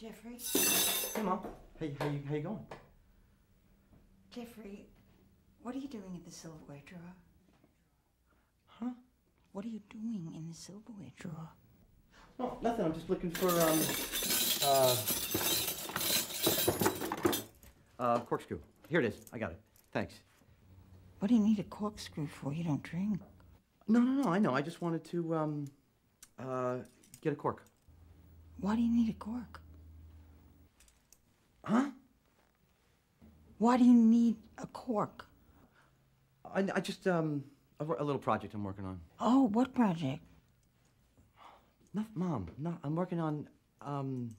Jeffrey, Hey, Mom. Hey, how you, how you going? Jeffrey, what are you doing in the silverware drawer? Huh? What are you doing in the silverware drawer? Oh, nothing. I'm just looking for, um, uh, uh, corkscrew. Here it is. I got it. Thanks. What do you need a corkscrew for? You don't drink. No, no, no. I know. I just wanted to, um, uh, get a cork. Why do you need a cork? Why do you need a cork? I, I just, um, a, a little project I'm working on. Oh, what project? No, Mom, no, I'm working on, um,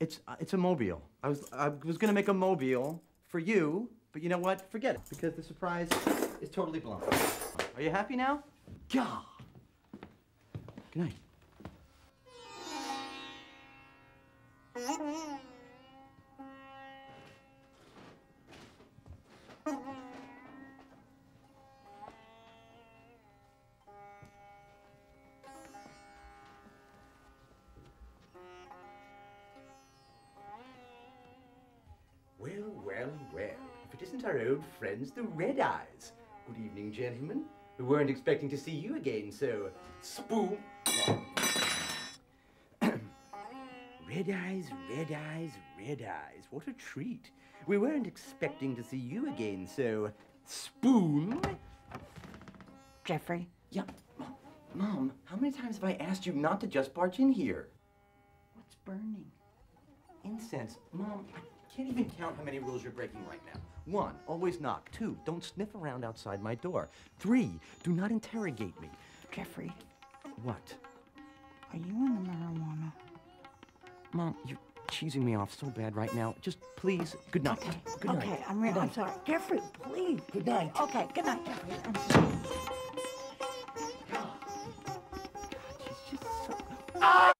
it's, uh, it's a mobile. I was, I was gonna make a mobile for you, but you know what? Forget it, because the surprise is totally blown. Are you happy now? God. Good night. Well, well. If it isn't our old friends, the Red Eyes. Good evening, gentlemen. We weren't expecting to see you again, so spoon. red Eyes, Red Eyes, Red Eyes. What a treat. We weren't expecting to see you again, so spoon. Jeffrey, Yeah, Mom, how many times have I asked you not to just barge in here? what's burning? Incense. Mom, I can't even count how many rules you're breaking right now. One, always knock. Two, don't sniff around outside my door. Three, do not interrogate me. Jeffrey, What? are you on the marijuana? Mom, you're cheesing me off so bad right now. Just please, good night. Okay, Good night. okay, I'm, re- Good I'm sorry. Jeffrey, please. Good night. Okay, good night, Jeffrey. I'm ah!